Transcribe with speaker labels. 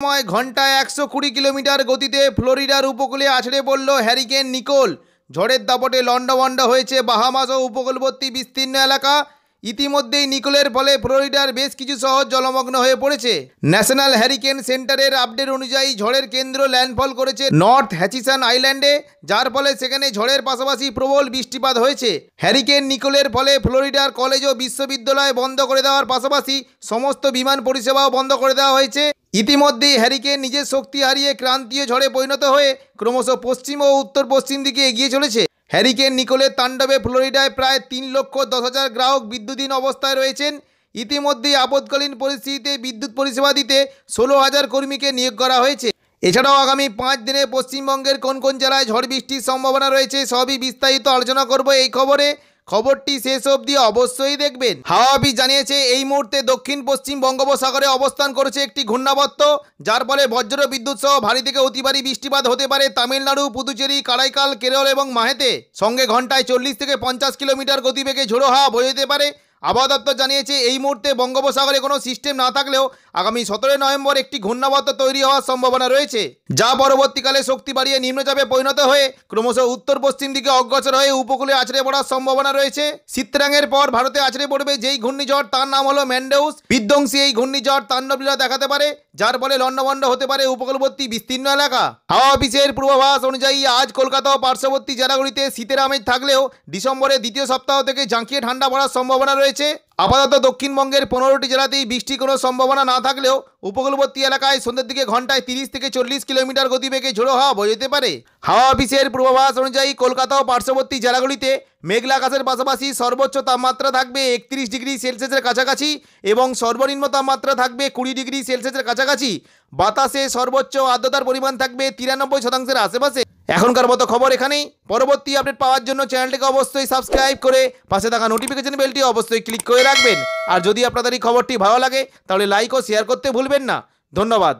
Speaker 1: সময় ঘন্টায় একশো কুড়ি কিলোমিটার গতিতে ফ্লোরিডার উপকূলে আছড়ে পড়ল হ্যারিকেন নিকোল। ঝড়ের দাপটে লন্ডভন্ড হয়েছে বাহামাস ও উপকূলবর্তী বিস্তীর্ণ এলাকা। ইতিমধ্যেই নিকোলের ফলে ফ্লোরিডার বেশ কিছু শহর জলমগ্ন হয়ে পড়েছে। ন্যাশনাল হ্যারিকেন সেন্টারের আপডেট অনুযায়ী ঝড়ের কেন্দ্র ল্যান্ডফল করেছে নর্থ হ্যাচিসান আইল্যান্ডে, যার ফলে সেখানে ঝড়ের পাশাপাশি প্রবল বৃষ্টিপাত হয়েছে। হ্যারিকেন নিকোলের ফলে ফ্লোরিডার কলেজ ও বিশ্ববিদ্যালয় বন্ধ করে দেওয়ার পাশাপাশি সমস্ত বিমান পরিষেবাও বন্ধ করে দেওয়া হয়েছে। ইতিমধ্যেই হ্যারিকেন নিজের শক্তি হারিয়ে ক্রান্তীয় ঝড়ে পরিণত হয়ে ক্রমশ পশ্চিম ও উত্তর পশ্চিম দিকে এগিয়ে চলেছে। হ্যারিকেন নিকোলের তাণ্ডবে ফ্লোরিডায় প্রায় তিন লক্ষ দশ হাজার গ্রাহক বিদ্যুৎহীন অবস্থায় রয়েছেন। ইতিমধ্যেই আপদকালীন পরিস্থিতিতে বিদ্যুৎ পরিষেবা দিতে ষোলো হাজার কর্মীকে নিয়োগ করা হয়েছে। এছাড়াও আগামী পাঁচ দিনে পশ্চিমবঙ্গের কোন কোন জেলায় ঝড় বৃষ্টির সম্ভাবনা রয়েছে, সবই বিস্তারিত আলোচনা করব এই খবরে। খবরটি শেষ অবধি অবশ্যই দেখবেন। হাওয়া জানিয়েছে, এই মুহূর্তে দক্ষিণ পশ্চিম বঙ্গোপসাগরে অবস্থান করেছে একটি ঘূর্ণাবর্ত, যার ফলে বজ্র বিদ্যুৎ সহ ভারী থেকে অতি ভারী বৃষ্টিপাত হতে পারে তামিলনাড়ু, পুদুচেরি কারাইকাল কেরল এবং মাহেতে। সঙ্গে ঘন্টায় চল্লিশ থেকে পঞ্চাশ কিলোমিটার গতিবেগে ঝোড়ো হাওয়া বয়ে যেতে পারে। আবহাওয়া দপ্তর জানিয়েছে, এই মুহূর্তে বঙ্গোপসাগরে কোনো সিস্টেম না থাকলেও আগামী সতেরোই নভেম্বর একটি ঘূর্ণাবর্ত তৈরি হওয়ার সম্ভাবনা রয়েছে, যা পরবর্তীকালে শক্তি বাড়িয়ে নিম্নচাপে পরিণত হয়ে ক্রমশ উত্তর পশ্চিম দিকে অগ্রসর হয়ে উপকূলে আছড়ে পড়ার সম্ভাবনা রয়েছে। সিত্রাঙের পর ভারতে আছড়ে পড়বে যেই ঘূর্ণিঝড়, তার নাম হলো ম্যান্ডেউস বিধ্বংসী এই ঘূর্ণিঝড় তাণ্ডবলীলা দেখাতে পারে, যার ফলে লণ্ডভণ্ড হতে পারে উপকূলবর্তী বিস্তীর্ণ এলাকা। হাওয়া অফিসের পূর্বাভাস অনুযায়ী আজ কলকাতা ও পার্শ্ববর্তী জেলাগুলিতে শীতের আমেজ থাকলেও ডিসেম্বরের দ্বিতীয় সপ্তাহ থেকে জাঁকিয়ে ঠান্ডা পড়ার সম্ভাবনা রয়েছে। আপাতত দক্ষিণবঙ্গের পনেরোটি জেলাতেই বৃষ্টি কোনো সম্ভাবনা না থাকলেও উপকূলবর্তী এলাকায় সন্ধ্যের দিকে ঘন্টায় তিরিশ থেকে চল্লিশ কিলোমিটার গতিবেগে ঝোড়ো হাওয়া বয়ে যেতে পারে। হাওয়া অফিসের পূর্বাভাস অনুযায়ী কলকাতা ও পার্শ্ববর্তী জেলাগুলিতে মেঘলা আকাশের পাশাপাশি সর্বোচ্চ তাপমাত্রা থাকবে একত্রিশ ডিগ্রি সেলসিয়াসের কাছাকাছি এবং সর্বনিম্ন তাপমাত্রা থাকবে কুড়ি ডিগ্রি সেলসিয়াসের কাছাকাছি। বাতাসে সর্বোচ্চ আর্দ্রতার পরিমাণ থাকবে তিরানব্বই শতাংশের আশেপাশে। এখনকার মতো খবর এখানেই। পরবর্তী আপডেট পাওয়ার জন্য চ্যানেলটিকে অবশ্যই সাবস্ক্রাইব করে পাশে থাকা নোটিফিকেশন বেলটি অবশ্যই ক্লিক করে রাখবেন। আর যদি আপনাদের এই খবরটি ভালো লাগে, তাহলে লাইক ও শেয়ার করতে ভুলবেন না। ধন্যবাদ।